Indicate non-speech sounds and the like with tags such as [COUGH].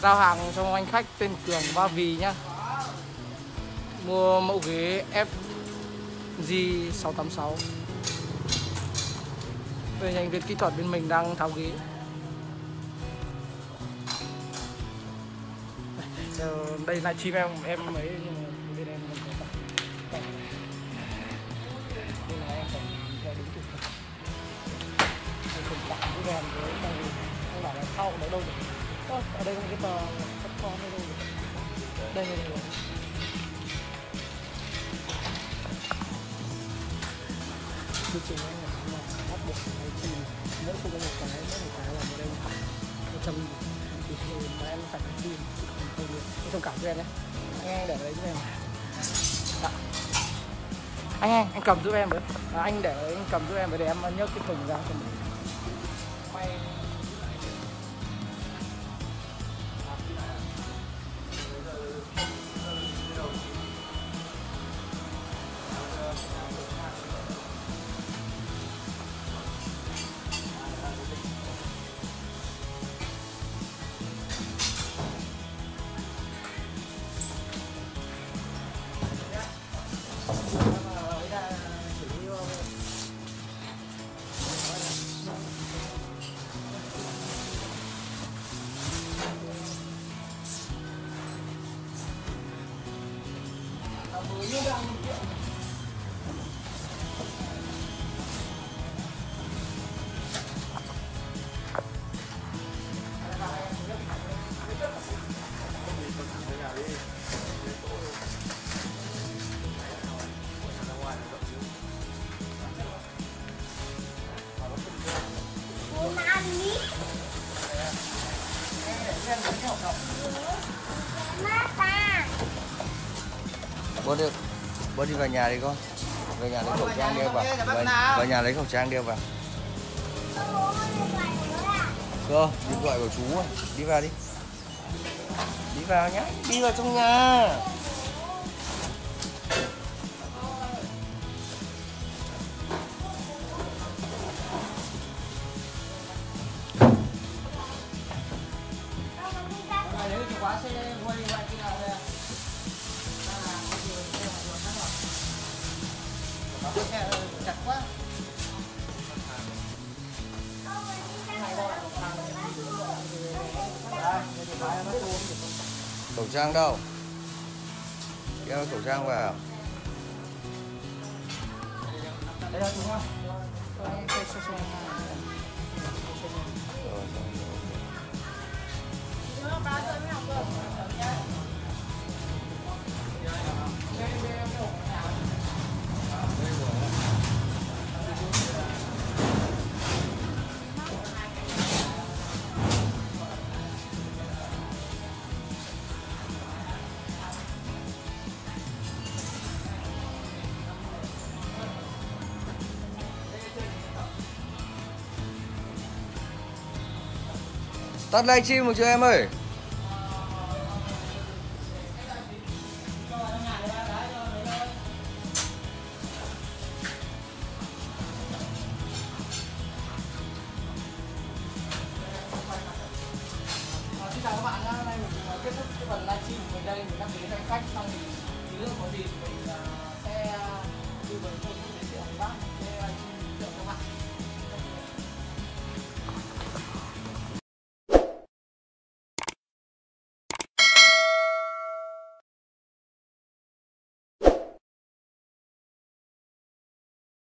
giao hàng cho anh khách tên Cường Ba Vì nhá. Mua mẫu ghế FG 686 Về nhân viên kỹ thuật bên mình đang tháo ghế. [LAUGHS] Đây là chim em em ấy nhưng mà bên em không có tặng. Đây là em phải theo đúng thủ Em không tặng với em với không bảo là sau đấy đâu được. Ở đây có một cái tờ sắp con đây đâu đây đây đây chương trình này là bắt buộc phải chi mỗi không có một cái mỗi một cái là ở đây một trăm thì thì mà em phải chi không được cảm cho em nhé anh để đấy cho em anh anh anh cầm giúp em với. À, anh để anh cầm giúp em với để em nhấc cái thùng ra cho mình. may Ini udah. Bớt đi. Bớt đi vào nhà đi con. Về nhà lấy khẩu trang đeo vào về, về nhà lấy khẩu trang đeo vào cơ điện gọi của chú à. đi vào đi. Đi vào nhá. Đi vào trong nhà. Nếu chìa khóa xe lỡ những video hấp dẫn chặt quá khẩu trang đâu? Đeo khẩu trang vào. đây là đúng không tắt livestream một chưa em ơi? Xin chào các bạn nhá, hôm nay mình kết thúc cái phần livestream của mình đây, mình đăng ký cho khách xong thì tí có gì mình à, sẽ tư vấn cho giới thiệu với bác.